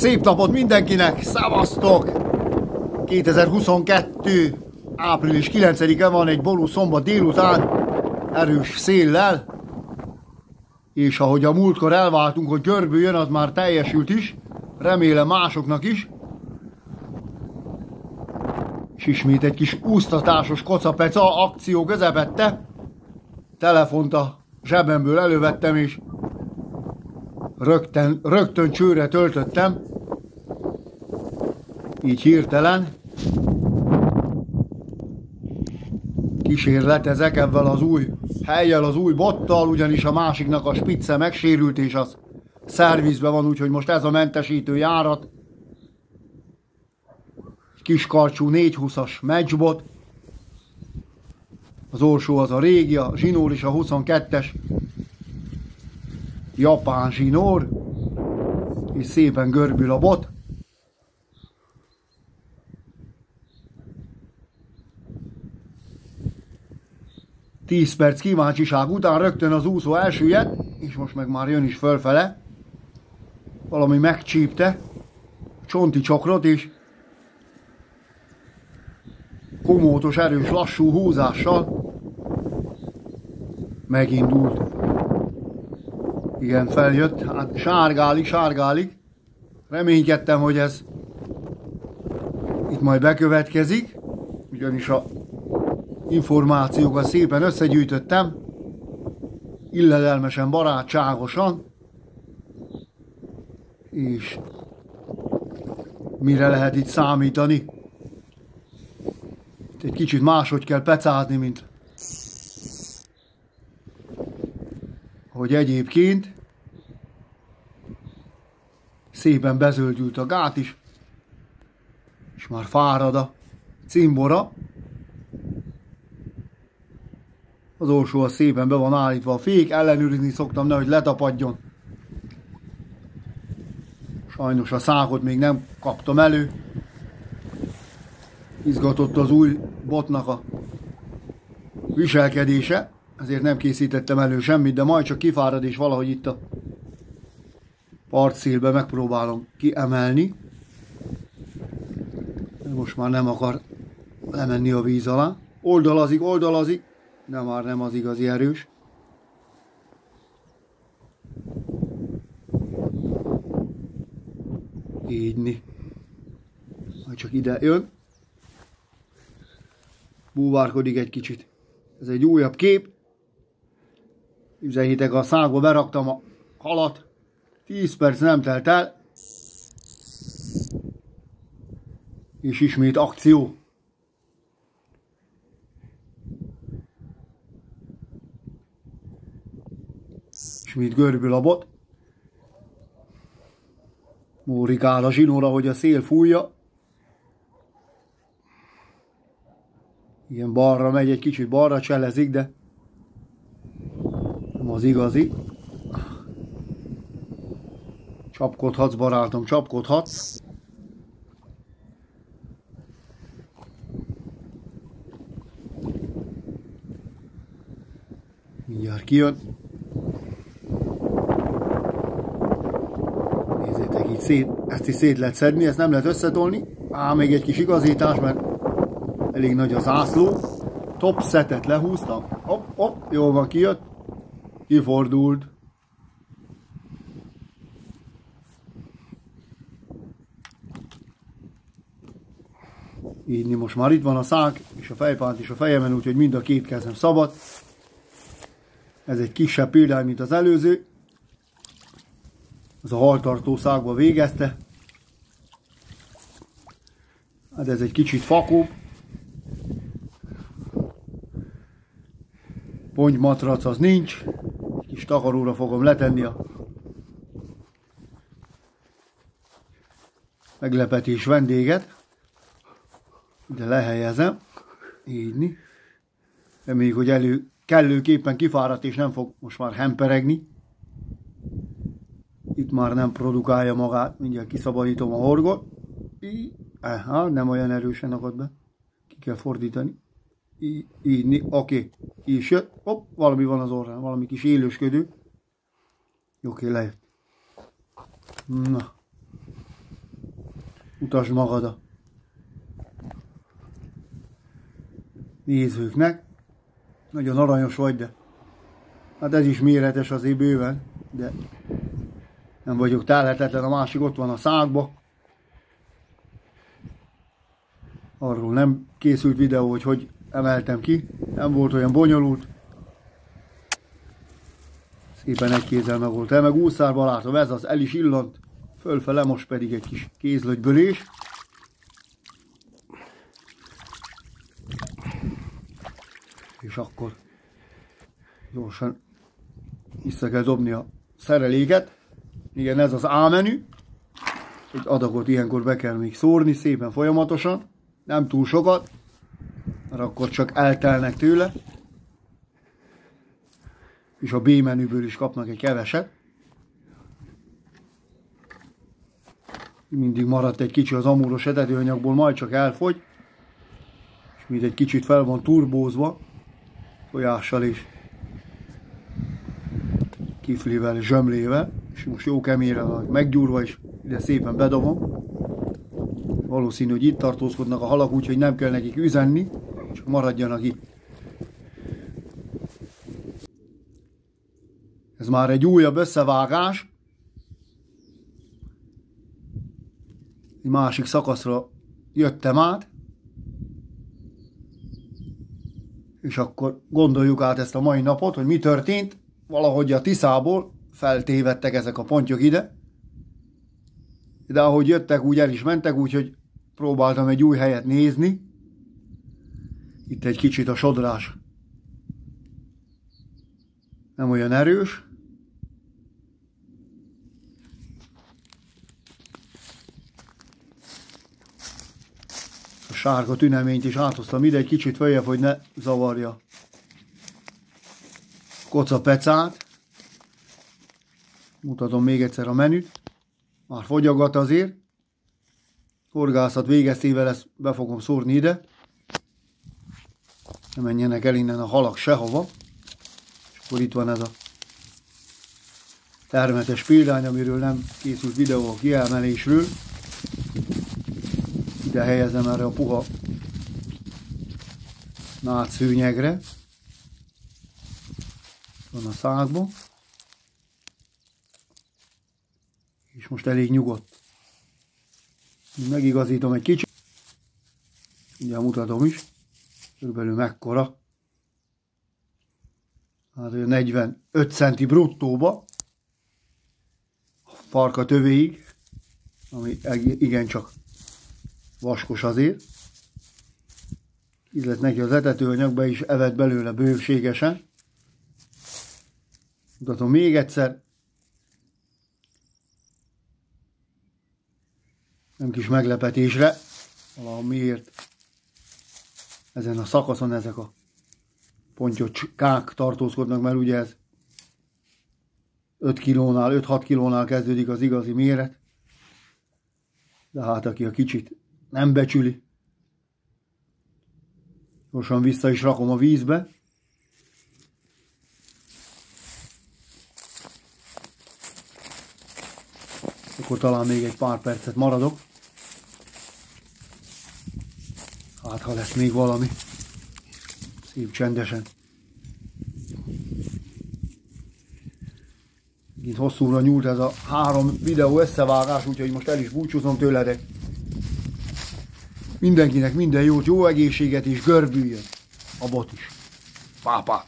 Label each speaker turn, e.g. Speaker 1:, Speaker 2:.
Speaker 1: Szép napot mindenkinek, szavaztok! 2022. április 9-e van egy ború szombat délután, erős széllel, és ahogy a múltkor elváltunk, hogy görbő az már teljesült is, remélem másoknak is. És ismét egy kis úsztatásos kocapeca akció közepette. Telefont a zsebemből elővettem, és rögtön, rögtön csőre töltöttem. Így hirtelen. Kísérletezek ebben az új helyjel, az új bottal, ugyanis a másiknak a spitze megsérült, és az szervizben van, úgyhogy most ez a mentesítő járat. Kiskarcsú 420-as matchbot. Az orsó az a régi, a zsinór is a 22-es. Japán zsinór. És szépen görbül a bot. Tíz perc kíváncsiság után rögtön az úszó elsüllyedt, és most meg már jön is fölfele. Valami megcsípte, csonti csokrot, és komótos, erős, lassú húzással megindult. Igen, feljött, hát sárgálik, sárgálik. Reménykedtem, hogy ez itt majd bekövetkezik, ugyanis a információkat szépen összegyűjtöttem, illedelmesen, barátságosan, és mire lehet itt számítani? Egy kicsit máshogy kell pecázni, mint hogy egyébként szépen bezöldült a gát is, és már fárad a cimbora. Az orsó az szépen be van állítva a fék, ellenőrizni szoktam, nehogy letapadjon. Sajnos a szágot még nem kaptam elő. Izgatott az új botnak a viselkedése, ezért nem készítettem elő semmit, de majd csak kifárad és valahogy itt a partszélbe megpróbálom kiemelni. Most már nem akar lemenni a víz alá. Oldalazik, oldalazik, de már nem az igazi erős. Ígyni. Majd csak ide jön. Búvárkodik egy kicsit. Ez egy újabb kép. Képzeljétek, a szágba beraktam a halat. 10 perc nem telt el. És ismét akció. Ismét görbül a bot. Mórikál a zsinóra, hogy a szél fújja. Igen, balra megy, egy kicsit balra cselezik, de nem az igazi. Csapkodhatsz, barátom, csapkodhatsz. Mindjárt kijön. Így szét, ezt is szét lehet szedni, ezt nem lehet összetolni. Á, még egy kis igazítás, mert elég nagy az ászló. Top setet lehúztam. Hopp, hopp, jó van, kijött. Kifordult. Így most már itt van a szák és a fejpánt is a fejemen, úgyhogy mind a két kezem szabad. Ez egy kisebb példány, mint az előző. Az a haltartó szágba végezte. Hát ez egy kicsit fakó. Pontymatrac az nincs. Kis takaróra fogom letenni a meglepetés vendéget. Ide lehelyezem. Így. Reméljük, hogy elő kellőképpen kifáradt és nem fog most már hemperegni. Itt már nem produkálja magát, mindjárt kiszabadítom a horgot. Aha, nem olyan erősen akad be. Ki kell fordítani. Így, így oké. Okay. Így jött. Hopp, valami van az orrán, valami kis élősködő. Oké, okay, lejött. Na. Utasd magad a nézőknek. Nagyon aranyos vagy, de hát ez is méretes azért bőven, de nem vagyok telhetetlen, a másik ott van a szágba. Arról nem készült videó, hogy hogy emeltem ki, nem volt olyan bonyolult. Szépen egy kézzel meg volt el, meg úszárban látom, ez az el is illant, fölfele most pedig egy kis kézlögybölés. És akkor gyorsan vissza kell dobni a szereléket. Igen, ez az A menü. Egy adagot ilyenkor be kell még szórni szépen folyamatosan. Nem túl sokat, mert akkor csak eltelnek tőle. És a B menüből is kapnak egy keveset. Mindig maradt egy kicsi az amúros etetőanyagból, majd csak elfogy. És mint egy kicsit fel van turbózva, tojással is kiflivel, zsömlével, és most jó van meggyúrva, és ide szépen bedobom. Valószínű, hogy itt tartózkodnak a halak, úgyhogy nem kell nekik üzenni, csak maradjanak itt. Ez már egy újabb összevágás. Egy másik szakaszra jöttem át. És akkor gondoljuk át ezt a mai napot, hogy mi történt valahogy a Tiszából feltévedtek ezek a pontyok ide, de ahogy jöttek, úgy el is mentek, úgyhogy próbáltam egy új helyet nézni. Itt egy kicsit a sodrás nem olyan erős. A sárga tüneményt is áthoztam ide egy kicsit följebb, hogy ne zavarja kocapecát. Mutatom még egyszer a menüt. Már fogyagat azért. Horgászat végeztével ezt be fogom szórni ide. Ne menjenek el innen a halak sehova. És akkor itt van ez a termetes példány, amiről nem készült videó a kiemelésről. Ide helyezem erre a puha nátszőnyegre van a szágban. És most elég nyugodt. Megigazítom egy kicsit. Ugye mutatom is. Körülbelül mekkora. Hát olyan 45 centi bruttóba. A farka tövéig. Ami igencsak vaskos azért. Így lett neki az etetőanyagba is evett belőle bőségesen. Mutatom még egyszer. Nem kis meglepetésre, valahol miért ezen a szakaszon ezek a pontyocskák tartózkodnak, mert ugye ez 5 kilónál, 5-6 kilónál kezdődik az igazi méret. De hát aki a kicsit nem becsüli, gyorsan vissza is rakom a vízbe. akkor talán még egy pár percet maradok. Hát, ha lesz még valami. Szép csendesen. Itt hosszúra nyúlt ez a három videó összevágás, úgyhogy most el is búcsúzom tőledek. Mindenkinek minden jót, jó egészséget és görbüljön a bot is. Pápá!